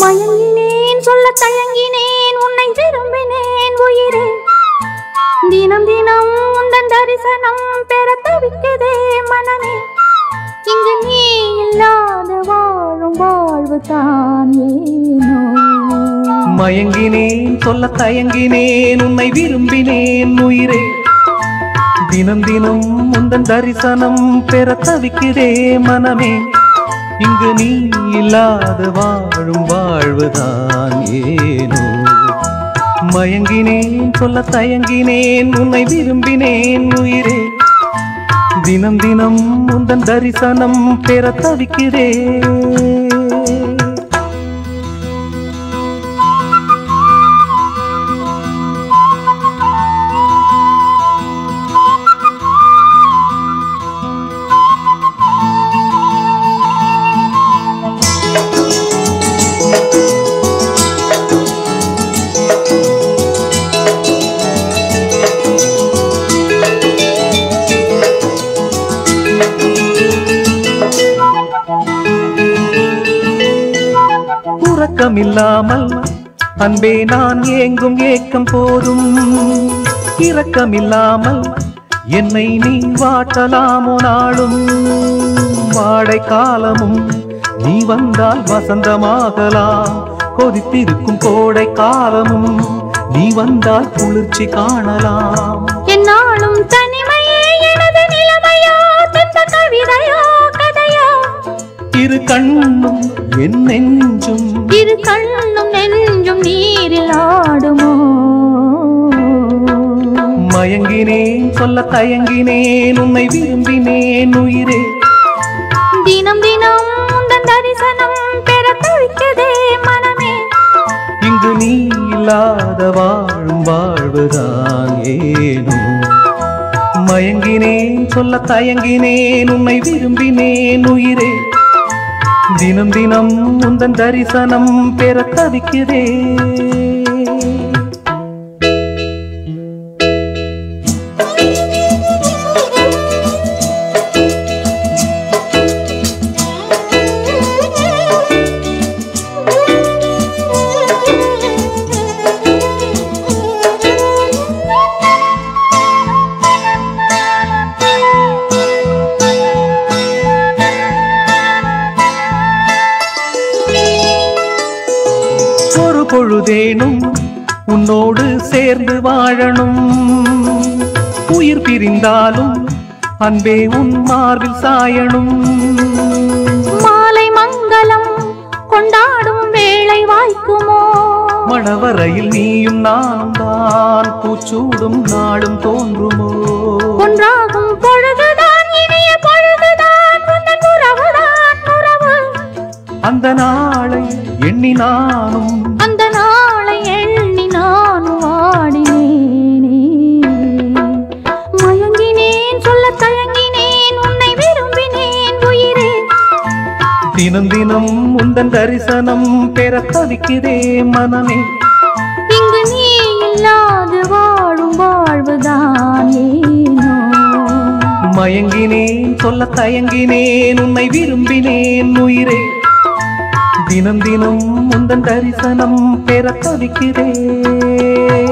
மயங்கினேன் சொல்ல தயங்கினேன் உன்னை விரும்பினேன் உயிரே. தினம் தினம் உந்தன் தரிசனம் பெற தவிக்கதே மனமே. இங்கு நீ இல்லாத வாழும் வாழ்வு தான் ஏனோ. மயங்கினேன் சொல்ல தயங்கினேன் உன்னை விரும்பினேன் உயிரே. தினம் தினம் முந்தன் தரிசனம் பெற தவிக்கிறே மனமே. இங்கு நீ இல்லாத வாழும் வாழ்வுதான் ஏனோ. மயங்கினேன் சொல்ல தயங்கினேன் உன்னை விரும்பினேன் உயிரே. தினம் தினம் முந்தன் தரிசனம் பெற தவிக்கிறேன். உறக்கமில்லாமல் அன்பே நான் ஏங்கும் ஏக்கம் போதும். இரக்கமில்லாமல் என்னை நீ வாட்டலாமோ நாளும். வாடை காலமும் நீ வந்தால் வசந்தமாகலாம். கொதித்திருக்கும் கோடை காலமும் நீ வந்தால் குளிர்ச்சி காணலாம். என்னாலும் தனிமையே எனது நிலைமையா? கவிதையா? இரு கண்ணும் என் நெஞ்சும். இரு கண்ணும் நெஞ்சும் நீரில் ஆடுமோ? மயங்கினேன் சொல்ல தயங்கினேன் உன்னை விரும்பினேன் உயிரே. தினம் தினம் உந்தன் தரிசனம் பெற தவிக்கதே மனமே. இங்கு நீ இல்லாத வாழும் வாழ்வுதான் ஏனோ. மயங்கினேன் சொல்ல தயங்கினேன் உன்னை விரும்பினேன் உயிரே. தினம் தினம் உந்தன் தரிசனம் பெற தவிக்கிறேன் பொழுதேனும் உன்னோடு சேர்ந்து வாழணும். உயிர் பிரிந்தாலும் அன்பே உன் மார்பில் சாயணும். மாலை மங்களம் கொண்டாடும் வேளை வாய்க்குமோ? மணவரையில் நீயும் நானும் தான் பூச்சூடும் நாளும் தோன்றுமோ? ஒன்றாகும் பொழுதுதான் இனிய பொழுதுதான் அந்த நாளை எண்ணி நானும் தினம் தினம் உந்தன் தரிசனம் பெற தவிக்கிறே மனமே. இங்கு நீ இல்லாது வாழும் வாழ்வுதான் மயங்கினேன் சொல்ல தயங்கினேன் உன்னை விரும்பினேன் உயிரே. தினம் தினம் முந்தன் தரிசனம் பெற தவிக்கிறேன்